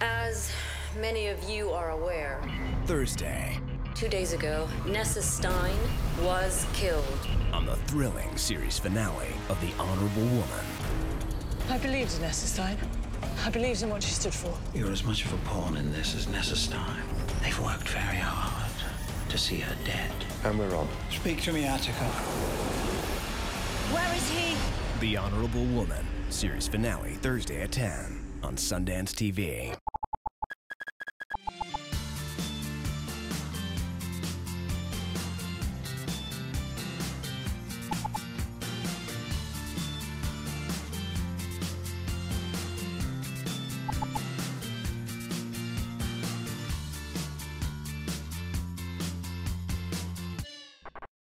As many of you are aware, Thursday two days ago, Nessa Stein was killed. on the thrilling series finale of The Honorable Woman. I believed in Nessa Stein. I believed in what she stood for. You're as much of a pawn in this as Nessa Stein. They've worked very hard to see her dead. And we're on. Speak to me, Atika. Where is he? The Honorable Woman series finale Thursday at 10 on Sundance TV.